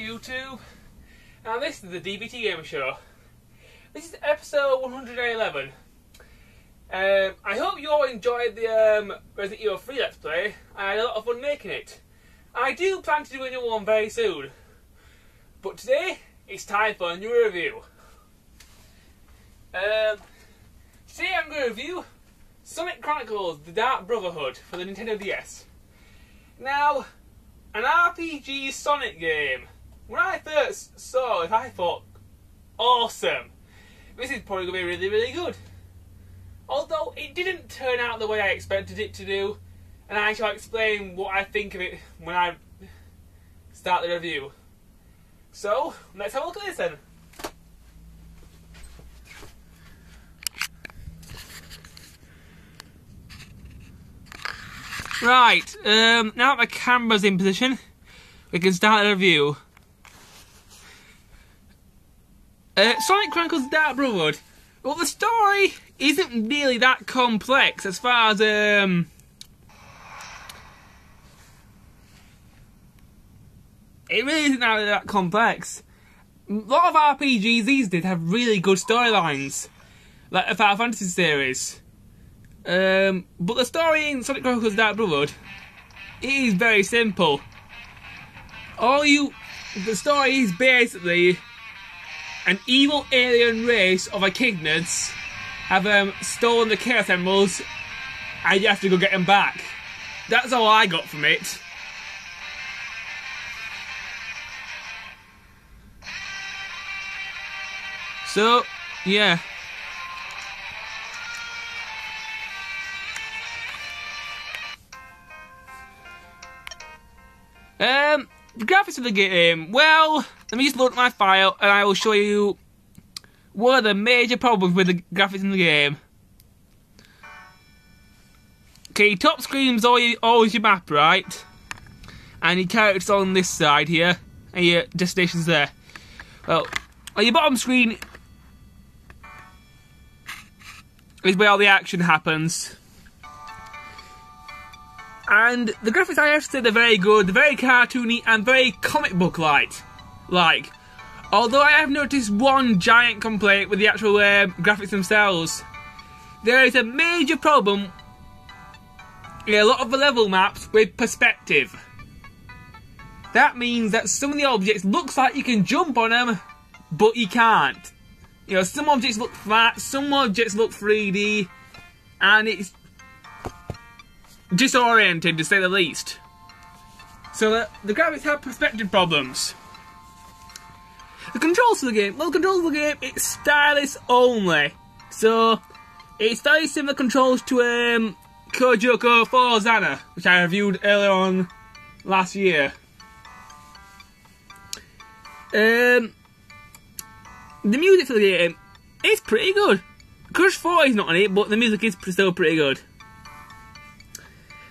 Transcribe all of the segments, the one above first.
YouTube, and this is the DBT Gamer Show. This is episode 111. Um, I hope you all enjoyed the um, Resident Evil 3 Let's Play. I had a lot of fun making it. I do plan to do a new one very soon. But today, it's time for a new review. Um, today I'm going to review Sonic Chronicles The Dark Brotherhood for the Nintendo DS. Now, an RPG Sonic game. When I first saw it, I thought, awesome. This is probably going to be really, really good. Although it didn't turn out the way I expected it to do, and I shall explain what I think of it when I start the review. So, let's have a look at this then. Right, um, now that the camera's in position, we can start the review. Uh, Sonic Chronicles Dark Brotherhood. Well, the story isn't really that complex as far as um, it really isn't that, complex. A lot of RPGs these have really good storylines, like the Final Fantasy series. Um, but the story in Sonic Chronicles Dark Brotherhood is very simple. All you, the story is basically an evil alien race of echidnas have um, stolen the Chaos Emeralds, and you have to go get them back. That's all I got from it. So, yeah. Um, the graphics of the game, well, let me just load my file and I will show you what are the major problems with the graphics in the game. Okay, top screen is always, always your map, right? And your characters on this side here, and your destinations there. Well, on your bottom screen is where all the action happens. And the graphics, I have to say, they're very good, they're very cartoony, and very comic book like. Like, although I have noticed one giant complaint with the actual uh, graphics themselves, there is a major problem in a lot of the level maps with perspective. That means that some of the objects looks like you can jump on them, but you can't. You know, some objects look flat, some objects look 3D, and it's disoriented to say the least. So the, the graphics have perspective problems. The controls for the game, well, the controls for the game, it's stylus only. So, it's very similar controls to um, Kojoko for Zana, which I reviewed earlier on last year. Um, the music for the game is pretty good. Crush 40 is not on it, but the music is still pretty good.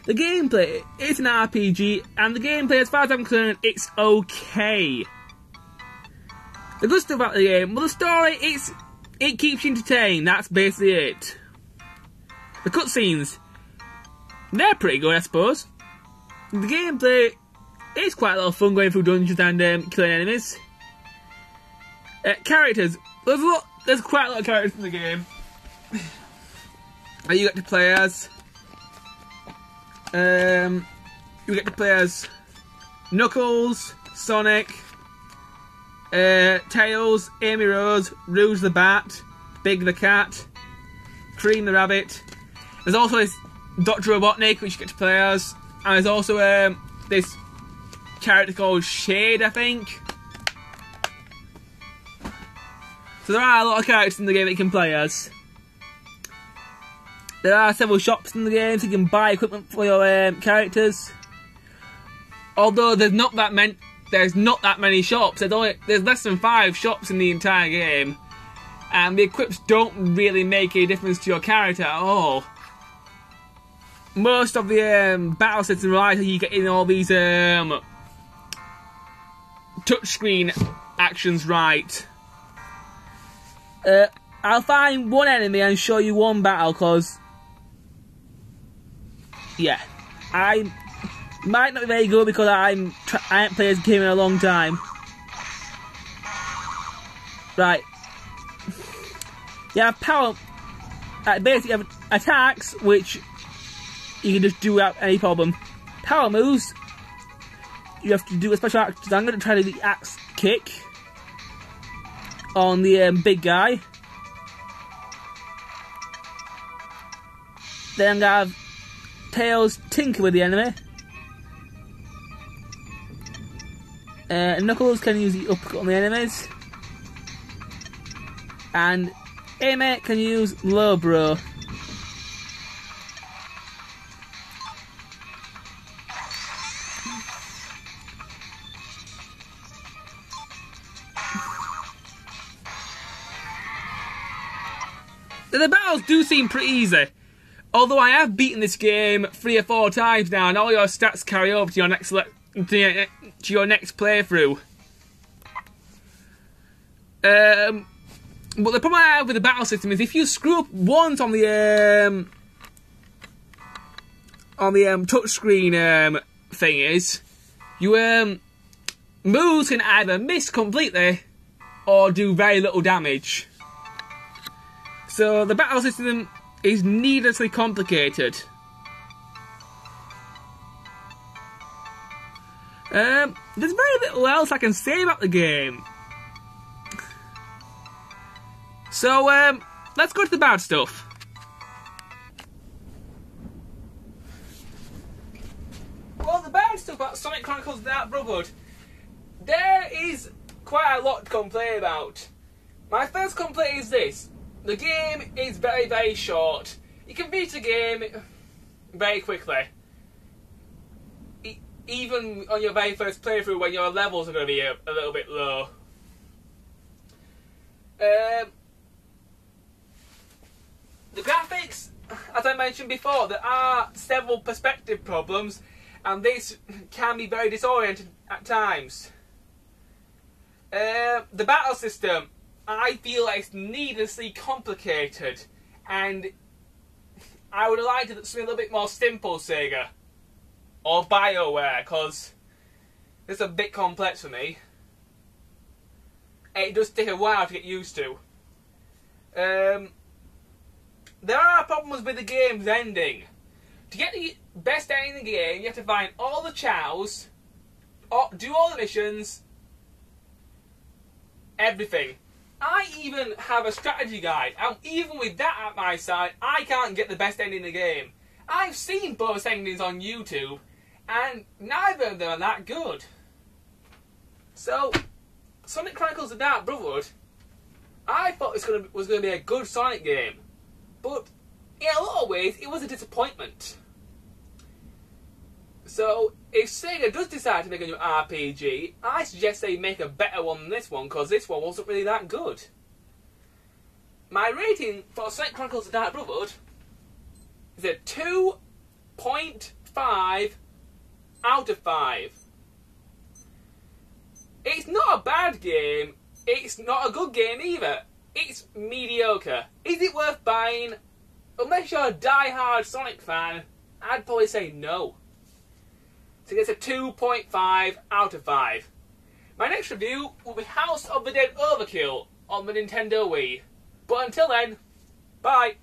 The gameplay is an RPG, and the gameplay, as far as I'm concerned, it's okay. The good stuff about the game, well, the story, it's it keeps you entertained. That's basically it. The cutscenes, they're pretty good, I suppose. The gameplay is quite a lot of fun going through dungeons and um, killing enemies. Uh, characters, there's a lot, there's quite a lot of characters in the game. you get to play as. Um, you get to play as Knuckles, Sonic, uh, Tails, Amy Rose, Rouge the Bat, Big the Cat, Cream the Rabbit. There's also this Dr. Robotnik, which you get to play as. And there's also um, this character called Shade, I think. So there are a lot of characters in the game that you can play as. There are several shops in the game, so you can buy equipment for your um, characters. Although there's not that many, there's not that many shops. There's only there's less than five shops in the entire game, and the equips don't really make a difference to your character at all. Most of the um, battle system relies on you getting all these um, touchscreen actions right. Uh, I'll find one enemy and show you one battle, cause yeah, I might not be very good because I'm I haven't played this game in a long time. Right. You have power. Uh, basically, have attacks, which you can just do without any problem. Power moves, you have to do a special act. I'm going to try to do the axe kick on the um, big guy. Then to have Tails tinker with the enemy. Uh, Knuckles can use the uppercut on the enemies. And Amy can use low bro. The battles do seem pretty easy. Although I have beaten this game three or four times now, and all your stats carry over to your next to your next playthrough. Um, but the problem I have with the battle system is if you screw up once on the um, on the um, touchscreen um, thing is, you um, moves can either miss completely or do very little damage. So the battle system is needlessly complicated. Um, there's very little else I can say about the game. So, um, let's go to the bad stuff. Well, the bad stuff about Sonic Chronicles Dark Brotherhood, there is quite a lot to complain about. My first complaint is this. The game is very, very short. You can beat a game very quickly. Even on your very first playthrough when your levels are going to be a, a little bit low. Um, the graphics, as I mentioned before, there are several perspective problems, and this can be very disorienting at times. Uh, the battle system, I feel like it's needlessly complicated, and I would like it to be a little bit more simple, Sega. Or BioWare, because it's a bit complex for me. It does take a while to get used to. Um, there are problems with the game's ending. To get the best ending in the game, you have to find all the Chaos, do all the missions, everything. I even have a strategy guide, and even with that at my side, I can't get the best ending in the game. I've seen both endings on YouTube, and neither of them are that good. So, Sonic Chronicles: The Dark Brotherhood, I thought it was going to, was going to be a good Sonic game, but in a lot of ways, it was a disappointment. So, if Sega does decide to make a new RPG, I suggest they make a better one than this one, because this one wasn't really that good. My rating for Sonic Chronicles of Dark Brotherhood is a 2.5 out of 5. It's not a bad game, it's not a good game either. It's mediocre. Is it worth buying? Unless you're a die-hard Sonic fan, I'd probably say no. So it gets a 2.5 out of 5. My next review will be House of the Dead Overkill on the Nintendo Wii. But until then, bye!